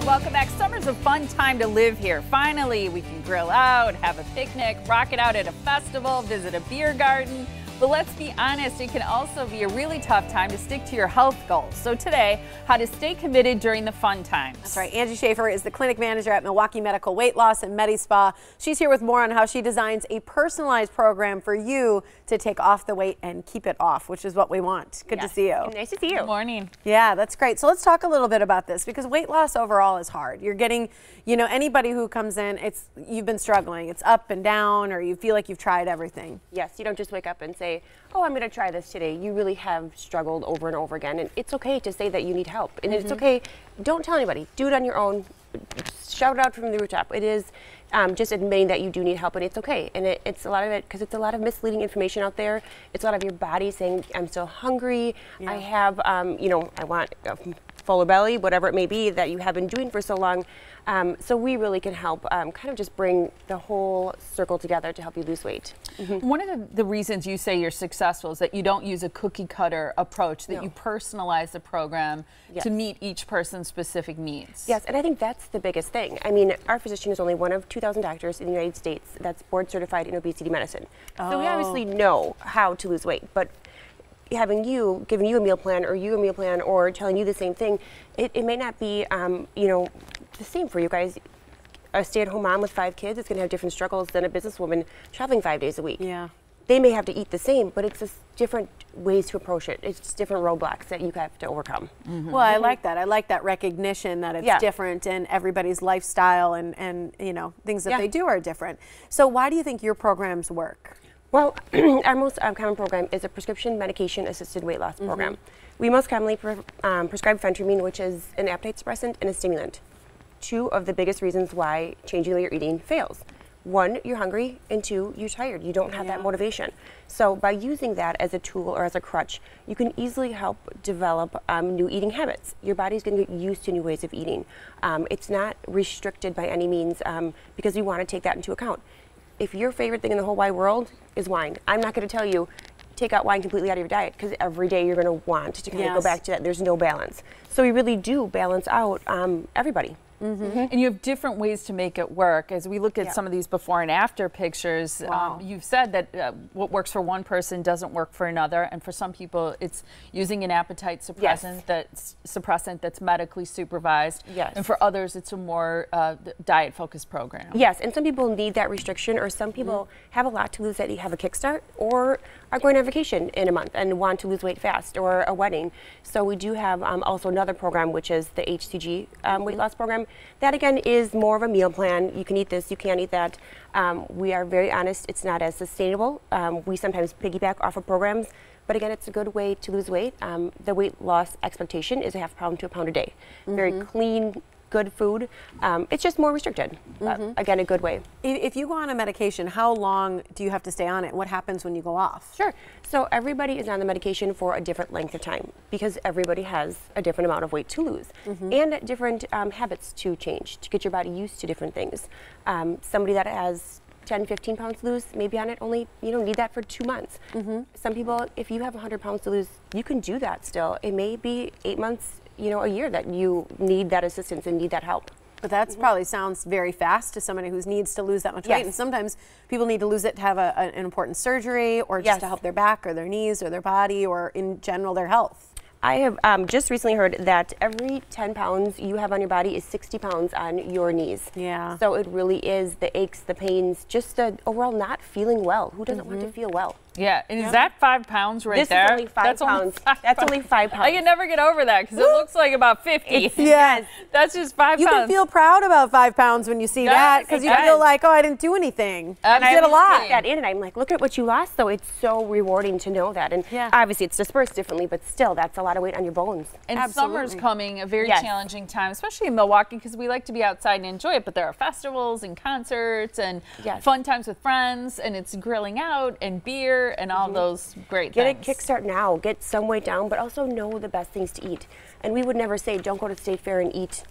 And welcome back. Summer's a fun time to live here. Finally, we can grill out, have a picnic, rock it out at a festival, visit a beer garden. But let's be honest, it can also be a really tough time to stick to your health goals. So today, how to stay committed during the fun times. That's right. Angie Schaefer is the clinic manager at Milwaukee Medical Weight Loss and MediSpa. She's here with more on how she designs a personalized program for you to take off the weight and keep it off, which is what we want. Good yes. to see you. Nice to see you. Good morning. Yeah, that's great. So let's talk a little bit about this because weight loss overall is hard. You're getting, you know, anybody who comes in, it's you've been struggling. It's up and down or you feel like you've tried everything. Yes, you don't just wake up and say, "Oh, I'm going to try this today. You really have struggled over and over again. And it's okay to say that you need help. And mm-hmm. it's okay, don't tell anybody. Do it on your own. Shout it out from the rooftop. It is um, just admitting that you do need help and it's okay. And it, it's a lot of it because it's a lot of misleading information out there. It's a lot of your body saying, I'm still hungry. Yeah. I have, um, you know, I want a fuller belly, whatever it may be that you have been doing for so long. Um, so we really can help um, kind of just bring the whole circle together to help you lose weight. Mm-hmm. One of the, the, reasons you say you're successful is that you don't use a cookie cutter approach, that no. you personalize the program yes. to meet each person's specific needs. Yes, and I think that's the biggest thing. I mean, our physician is only one of 2,000 doctors in the United States that's board certified in obesity medicine. Oh. So we obviously oh. know how to lose weight, but having you, giving you a meal plan or you a meal plan or telling you the same thing, it, it may not be, um, you know, the same for you guys. A stay-at-home mom with five kids is going to have different struggles than a businesswoman traveling five days a week. Yeah. They may have to eat the same, but it's just different ways to approach it. It's just different roadblocks that you have to overcome. Mm-hmm. Well, I like that. I like that recognition that it's yeah. different and everybody's lifestyle and, and you know things that yeah. they do are different. So why do you think your programs work? Well, our most um, common program is a prescription medication assisted weight loss mm-hmm. program. We most commonly pre- um, prescribe phentermine, which is an appetite suppressant and a stimulant two of the biggest reasons why changing the way you're eating fails. One, you're hungry, and two, you're tired. You don't have yeah. that motivation. So, by using that as a tool or as a crutch, you can easily help develop um, new eating habits. Your body's going to get used to new ways of eating. Um, it's not restricted by any means um, because we want to take that into account. If your favorite thing in the whole wide world is wine, I'm not going to tell you take out wine completely out of your diet because every day you're going to want to kind of go back to that. There's no balance. So we really do balance out um, everybody. Mm-hmm. Mm-hmm. And you have different ways to make it work. As we look at some of these before and after pictures, um, wow. um, you've said that uh, what works for one person doesn't work for another, and for some people, it's using an appetite suppressant yes. that's suppressant that's medically supervised. Yes. And for others, it's a more uh, diet-focused program. Yes, and some people need that restriction, or some people mm-hmm. have a lot to lose that you have a kickstart, or are going on vacation in a month and want to lose weight fast, or a wedding. So we do have um, also another program, which is the HCG um, weight loss program that again is more of a meal plan. You can eat this, you can't eat that. Um, we are very honest, it's not as sustainable. Um, we sometimes piggyback off of programs, but again, it's a good way to lose weight. Um, the weight loss expectation is a half pound to a pound a day. Mm -hmm. Very mm-hmm. clean, good food. Um, it's just more restricted. Mm-hmm. again, a good way. If you go on a medication, how long do you have to stay on it? What happens when you go off? Sure. So everybody is on the medication for a different length of time because everybody has a different amount of weight to lose mm-hmm. and different um, habits to change to get your body used to different things. Um, somebody that has 10, 15 pounds to lose, maybe on it only, you don't need that for two months. Mm-hmm. Some people, if you have 100 pounds to lose, you can do that still. It may be eight months you know, a year that you need that assistance and need that help. But that mm-hmm. probably sounds very fast to somebody who needs to lose that much yes. weight. And sometimes people need to lose it to have a, an important surgery or just yes. to help their back or their knees or their body or in general their health. I have um, just recently heard that every 10 pounds you have on your body is 60 pounds on your knees. Yeah. So it really is the aches, the pains, just the overall not feeling well. Who doesn't mm-hmm. want to mm-hmm. feel well? Yeah, and yeah. is that five pounds right this there? This is only five That's pounds. Only five That's pounds. only five pounds. I can never get over that because it looks like about 50. yes. That's just five you pounds. You can feel proud about five pounds when you see yes, that because you feel like, oh, I didn't do anything. And I did a lot. That in and I'm like, look at what you lost though. It's so rewarding to know that. And yeah. obviously it's dispersed differently, but still that's a lot of weight on your bones. And Absolutely. summer's coming, a very yes. challenging time, especially in Milwaukee because we like to be outside and enjoy it, but there are festivals and concerts and yes. fun times with friends and it's grilling out and beer and all mm-hmm. those great things. Get things. a kickstart now. Get some weight down, but also know the best things to eat. And we would never say don't go to State Fair and eat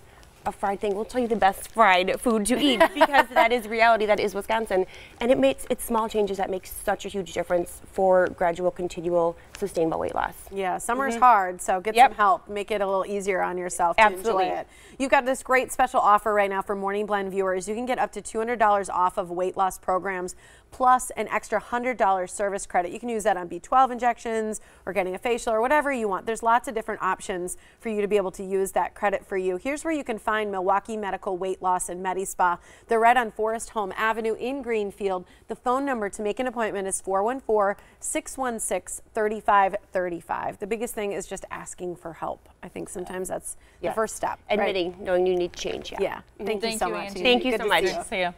a fried thing. We'll tell you the best fried food to eat because that is reality. That is Wisconsin, and it makes it's small changes that make such a huge difference for gradual, continual, sustainable weight loss. Yeah, summer's mm-hmm. hard, so get. Yep. some help. Make it a little easier on yourself to Absolutely. enjoy it. You've got this great special offer right now for Morning Blend viewers. You can get up to $200 off of weight loss programs plus an extra $100 service credit. You can use that on B12 injections or getting a facial or whatever you want. There's lots of different options for you to be able to use that credit for you. Here's where you can find Milwaukee Medical Weight Loss and Medi Spa. They're right on Forest Home Avenue in Greenfield. The phone number to make an appointment is 414 616 3535. The biggest thing is just asking for help. I think sometimes that's the first step. right? Admitting, knowing you need change. Yeah. Yeah. Mm-hmm. Thank, you so you, much. Angie. Thank you Good so much. see you. See ya.